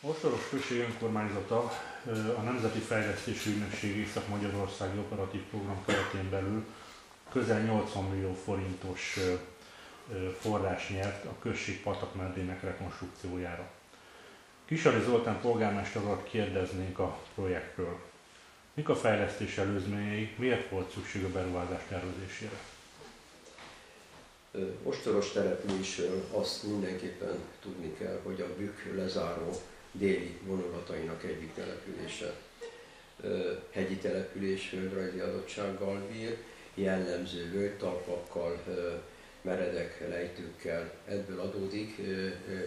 Ostoros község önkormányzata a Nemzeti Fejlesztési Ügynökség Észak-Magyarországi Operatív Program keretén belül közel 80 millió forintos forrás nyert a község patakmerdének rekonstrukciójára. Kisari Zoltán polgármester kérdeznénk a projektről. Mik a fejlesztés előzményei, miért volt szükség a beruházás tervezésére? Ostoros településről azt mindenképpen tudni kell, hogy a Bükk lezáró déli vonulatainak egyik települése. Hegyi település földrajzi adottsággal bír, jellemző völgytalpakkal, meredek lejtőkkel. Ebből adódik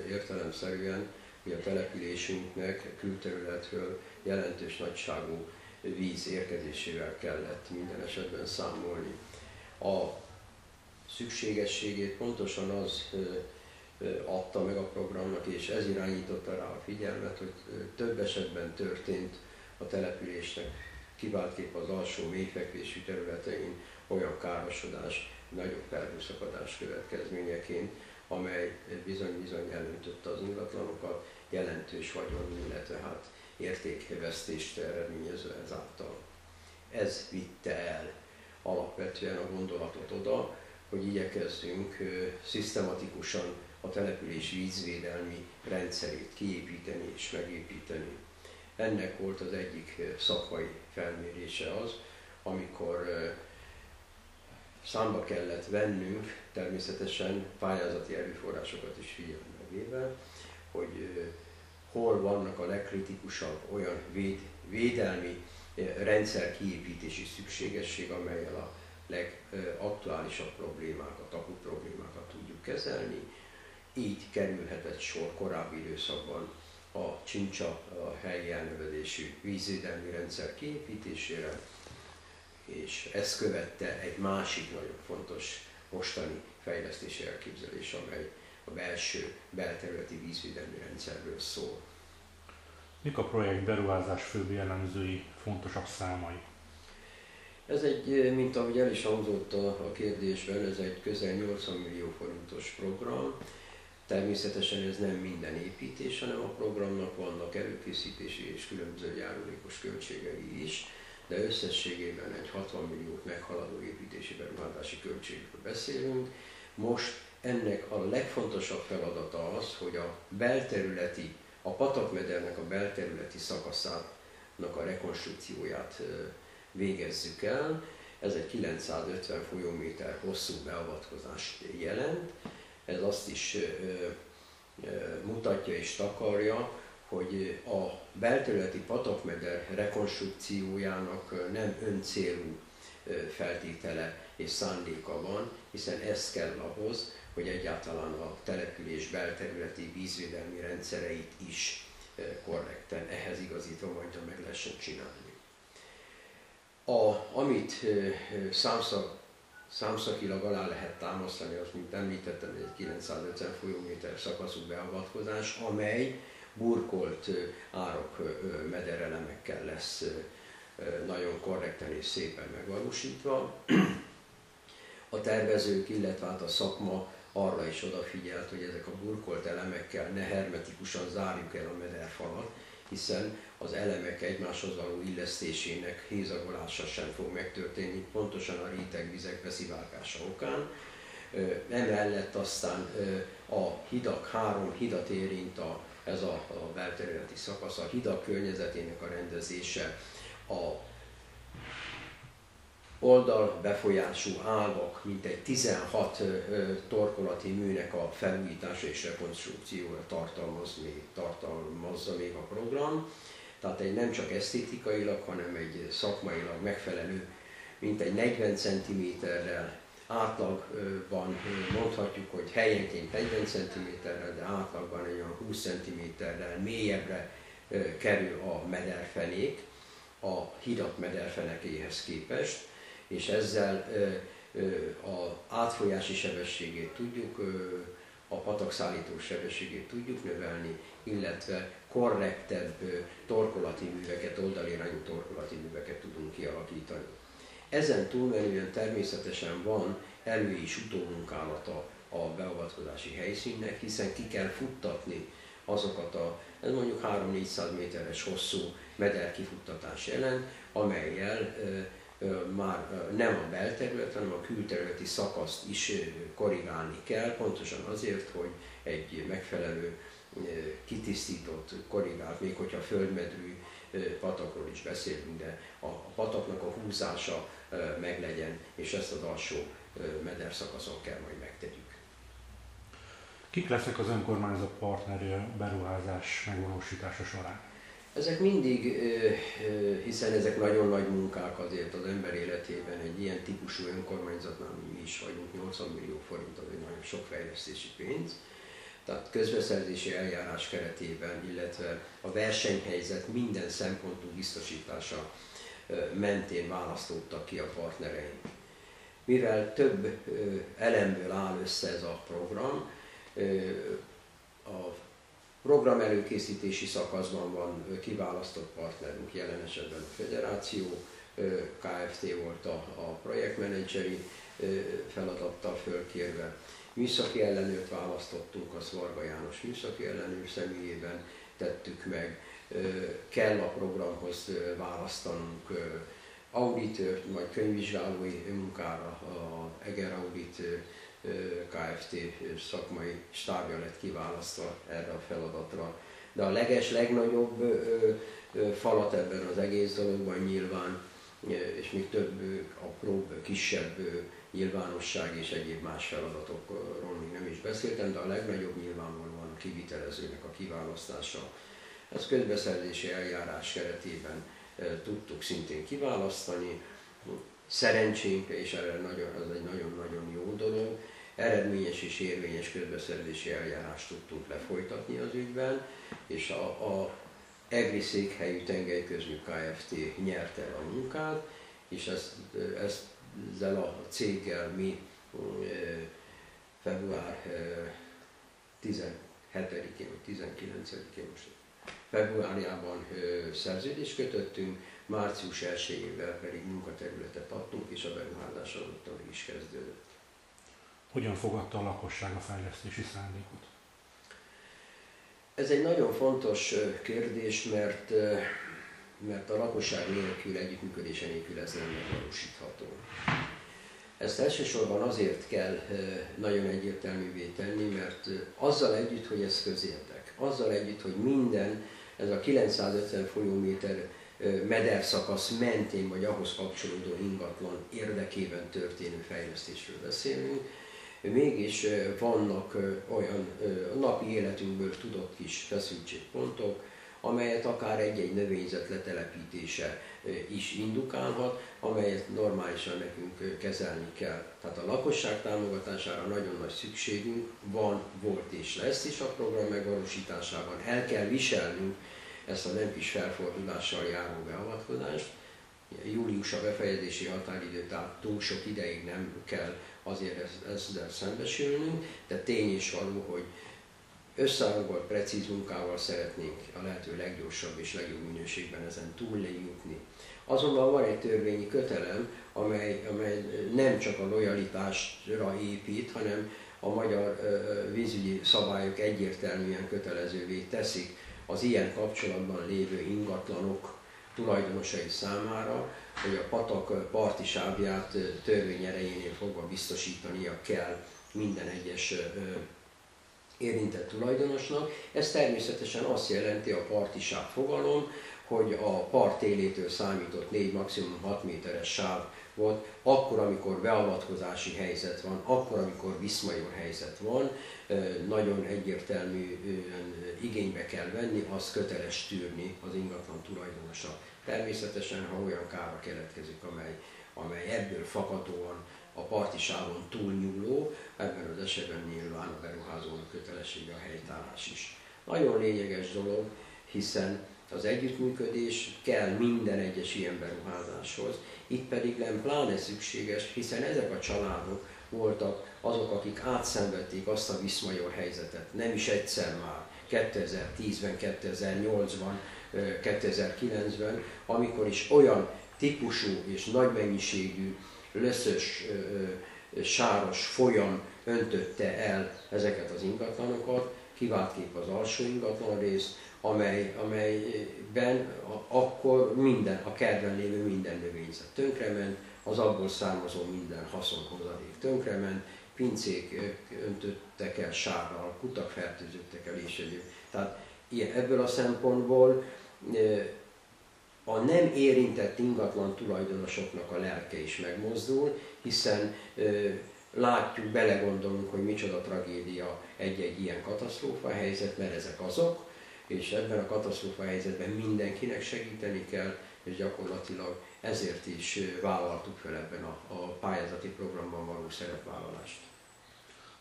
értelemszerűen, hogy a településünknek külterületről jelentős nagyságú víz érkezésével kellett minden esetben számolni. A szükségességét pontosan az adta meg a programnak, és ez irányította rá a figyelmet, hogy több esetben történt a településnek kiváltképp az alsó mélyfekvésű területein olyan károsodás, nagyobb felhőszakadás következményeként, amely bizony-bizony elöntötte az ingatlanokat, jelentős vagyon, illetve hát értékvesztést eredményező ezáltal. Ez vitte el alapvetően a gondolatot oda, hogy igyekezzünk szisztematikusan a település vízvédelmi rendszerét kiépíteni és megépíteni. Ennek volt az egyik szakmai felmérése az, amikor számba kellett vennünk természetesen pályázati erőforrásokat is figyelembe hogy hol vannak a legkritikusabb olyan véd, védelmi rendszer kiépítési szükségesség, amelyel a legaktuálisabb problémákat, akut problémákat tudjuk kezelni. Így kerülhetett sor korábbi időszakban a Csincsa a helyi elnevezésű vízvédelmi rendszer kiépítésére, és ezt követte egy másik nagyon fontos mostani fejlesztési elképzelés, amely a belső belterületi vízvédelmi rendszerről szól. Mik a projekt beruházás főbb jellemzői, fontosabb számai? Ez egy, mint ahogy el is hangzott a kérdésben, ez egy közel 80 millió forintos program. Természetesen ez nem minden építés, hanem a programnak vannak előkészítési és különböző járulékos költségei is, de összességében egy 60 milliót meghaladó építési beruházási költségről beszélünk. Most ennek a legfontosabb feladata az, hogy a belterületi, a patakmedernek a belterületi szakaszának a rekonstrukcióját végezzük el. Ez egy 950 folyóméter hosszú beavatkozást jelent. Ez azt is mutatja és takarja, hogy a belterületi patakmeder rekonstrukciójának nem öncélú feltétele és szándéka van, hiszen ez kell ahhoz, hogy egyáltalán a település belterületi vízvédelmi rendszereit is korrekten, ehhez igazítva majd meg lehessen csinálni. A, amit számszak, számszakilag alá lehet támasztani, azt mint említettem, egy 950 folyóméter szakaszú beavatkozás, amely burkolt árok mederelemekkel lesz nagyon korrekten és szépen megvalósítva. A tervezők, illetve hát a szakma arra is odafigyelt, hogy ezek a burkolt elemekkel ne hermetikusan zárjuk el a mederfalat, hiszen az elemek egymáshoz való illesztésének hézagolása sem fog megtörténni, pontosan a rétegvizek beszivárgása okán. Emellett aztán a hidak, három hidat érint a, ez a, a belterületi szakasz, a hidak környezetének a rendezése, a oldal befolyású ágak, egy 16 torkolati műnek a felújítása és rekonstrukciója tartalmaz még, tartalmazza még a program. Tehát egy nem csak esztétikailag, hanem egy szakmailag megfelelő, mint egy 40 cm-rel átlagban mondhatjuk, hogy helyenként 40 cm-rel, de átlagban egy olyan 20 cm-rel mélyebbre kerül a mederfenék a hidak mederfenekéhez képest és ezzel a átfolyási sebességét tudjuk, a patakszállító sebességét tudjuk növelni, illetve korrektebb torkolati műveket, oldalirányú torkolati műveket tudunk kialakítani. Ezen túlmenően természetesen van elő- és utómunkálata a beavatkozási helyszínnek, hiszen ki kell futtatni azokat a, ez mondjuk 3-400 méteres hosszú meder kifuttatás jelent, amelyel már nem a belterület, hanem a külterületi szakaszt is korrigálni kell, pontosan azért, hogy egy megfelelő kitisztított, korrigált, még hogyha földmedrű patakról is beszélünk, de a pataknak a húzása meglegyen, és ezt az alsó meder szakaszon kell majd megtegyük. Kik lesznek az önkormányzat partneri beruházás megvalósítása során? Ezek mindig, hiszen ezek nagyon nagy munkák azért az ember életében, egy ilyen típusú önkormányzatnál mi is vagyunk, 80 millió forint az egy nagyon sok fejlesztési pénz. Tehát közbeszerzési eljárás keretében, illetve a versenyhelyzet minden szempontú biztosítása mentén választottak ki a partnereink. Mivel több elemből áll össze ez a program, a program előkészítési szakaszban van kiválasztott partnerünk, jelen esetben a Federáció, KFT volt a, a projektmenedzseri feladattal fölkérve. Műszaki ellenőrt választottunk, az Varga János műszaki ellenőr személyében tettük meg. Kell a programhoz választanunk auditőrt, vagy könyvvizsgálói munkára, a Eger Audit Kft. szakmai stábja lett kiválasztva erre a feladatra. De a leges, legnagyobb falat ebben az egész dologban nyilván, és még több apróbb, kisebb nyilvánosság és egyéb más feladatokról még nem is beszéltem, de a legnagyobb nyilvánvalóan a kivitelezőnek a kiválasztása. Ezt közbeszerzési eljárás keretében tudtuk szintén kiválasztani. Szerencsénkre, és erre nagyon, az egy dolog, eredményes és érvényes közbeszerzési eljárást tudtunk lefolytatni az ügyben, és a, a EGRI székhelyű tengelyközmű Kft. nyerte el a munkát, és ezt, ezt ezzel a céggel mi február 17-én vagy 19-én most februárjában szerződést kötöttünk, március 1-ével pedig munkaterületet adtunk, és a beruházás azóta is kezdődött. Hogyan fogadta a lakosság a fejlesztési szándékot? Ez egy nagyon fontos kérdés, mert, mert a lakosság nélkül, együttműködése nélkül ez nem megvalósítható. Ezt elsősorban azért kell nagyon egyértelművé tenni, mert azzal együtt, hogy ez közértek, azzal együtt, hogy minden, ez a 950 folyóméter mederszakasz mentén vagy ahhoz kapcsolódó ingatlan érdekében történő fejlesztésről beszélünk, mégis vannak olyan napi életünkből tudott kis feszültségpontok, amelyet akár egy-egy növényzet letelepítése is indukálhat, amelyet normálisan nekünk kezelni kell. Tehát a lakosság támogatására nagyon nagy szükségünk van, volt és lesz is a program megvalósításában. El kell viselnünk ezt a nem kis felfordulással járó beavatkozást. Július a befejezési határidő, tehát túl sok ideig nem kell azért ezzel szembesülnünk, de tény is való, hogy összehangolt, precíz munkával szeretnénk a lehető leggyorsabb és legjobb minőségben ezen túl jutni. Azonban van egy törvényi kötelem, amely, amely nem csak a lojalitásra épít, hanem a magyar vízügyi szabályok egyértelműen kötelezővé teszik az ilyen kapcsolatban lévő ingatlanok tulajdonosai számára, hogy a patak parti sávját törvény erejénél fogva biztosítania kell minden egyes érintett tulajdonosnak. Ez természetesen azt jelenti a parti sáv fogalom, hogy a part élétől számított 4, maximum 6 méteres sáv volt, akkor, amikor beavatkozási helyzet van, akkor, amikor viszmajor helyzet van, nagyon egyértelműen igénybe kell venni, az köteles tűrni az ingatlan tulajdonosa. Természetesen, ha olyan kára keletkezik, amely, amely ebből fakadóan a parti sávon túlnyúló, ebben az esetben nyilván a beruházónak kötelessége a helytállás is. Nagyon lényeges dolog, hiszen az együttműködés kell minden egyes ilyen beruházáshoz, itt pedig nem pláne szükséges, hiszen ezek a családok voltak azok, akik átszenvedték azt a viszmajor helyzetet, nem is egyszer már, 2010-ben, 2008-ban, 2009-ben, amikor is olyan típusú és nagy mennyiségű löszös, sáros folyam öntötte el ezeket az ingatlanokat, kép az alsó ingatlan rész, amely, amelyben akkor minden, a kertben lévő minden növényzet tönkrement, az abból származó minden haszonhozadék tönkrement, pincék öntöttek el sárral, kutak fertőzöttek el és egyéb. Tehát ilyen, ebből a szempontból a nem érintett ingatlan tulajdonosoknak a lelke is megmozdul, hiszen látjuk, belegondolunk, hogy micsoda tragédia egy-egy ilyen katasztrófa helyzet, mert ezek azok, és ebben a katasztrófa helyzetben mindenkinek segíteni kell, és gyakorlatilag ezért is vállaltuk fel ebben a, a pályázati programban való szerepvállalást.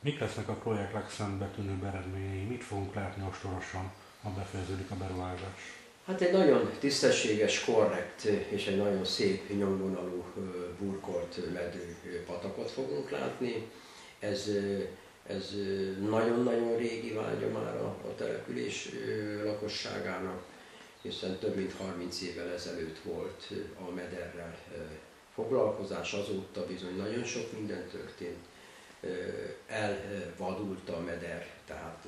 Mik lesznek a projekt legszembetűnőbb eredményei? Mit fogunk látni ostorosan, ha befejeződik a beruházás? Hát egy nagyon tisztességes, korrekt és egy nagyon szép nyomvonalú burkolt medő patakot fogunk látni. Ez, ez nagyon-nagyon régi vágya már a, a település lakosságának, hiszen több mint 30 évvel ezelőtt volt a mederrel foglalkozás, azóta bizony nagyon sok minden történt. Elvadult a meder, tehát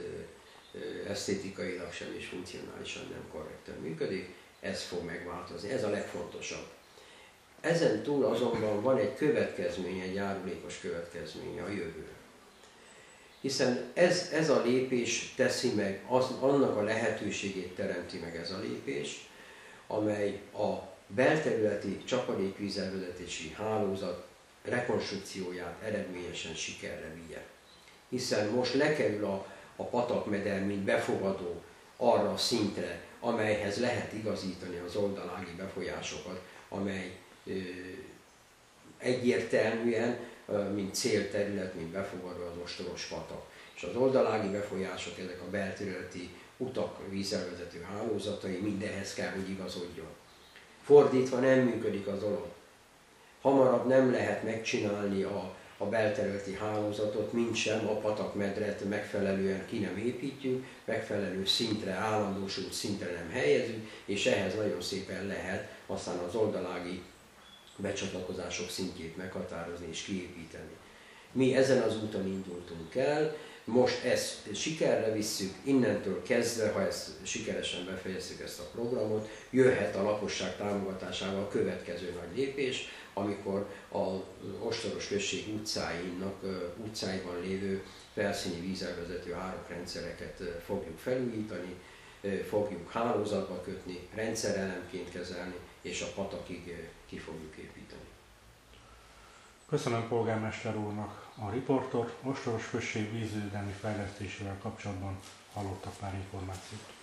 esztétikailag sem és funkcionálisan nem korrekten működik, ez fog megváltozni, ez a legfontosabb. Ezen túl azonban van egy következmény, egy járulékos következménye a jövő. Hiszen ez, ez a lépés teszi meg, az, annak a lehetőségét teremti meg ez a lépés, amely a belterületi csapadékvízelvezetési hálózat rekonstrukcióját eredményesen sikerre vigye. Hiszen most lekerül a a patakmeder, mint befogadó arra a szintre, amelyhez lehet igazítani az oldalági befolyásokat, amely ö, egyértelműen, mint célterület, mint befogadó az ostoros patak. És az oldalági befolyások, ezek a belterületi utak, vízelvezető hálózatai mindenhez kell, hogy igazodjon. Fordítva nem működik az dolog. Hamarabb nem lehet megcsinálni a a belterületi hálózatot, mint sem a patakmedret megfelelően ki nem építjük, megfelelő szintre, állandósult szintre nem helyezünk, és ehhez nagyon szépen lehet aztán az oldalági becsatlakozások szintjét meghatározni és kiépíteni. Mi ezen az úton indultunk el, most ezt sikerre visszük, innentől kezdve, ha ezt sikeresen befejezzük ezt a programot, jöhet a lakosság támogatásával a következő nagy lépés, amikor a Ostoros község utcáinak, utcáiban lévő felszíni vízelvezető árakrendszereket fogjuk felújítani, fogjuk hálózatba kötni, rendszerelemként kezelni, és a patakig ki fogjuk építeni. Köszönöm polgármester úrnak a riportot, Ostoros község vízvédelmi fejlesztésével kapcsolatban hallottak már információt.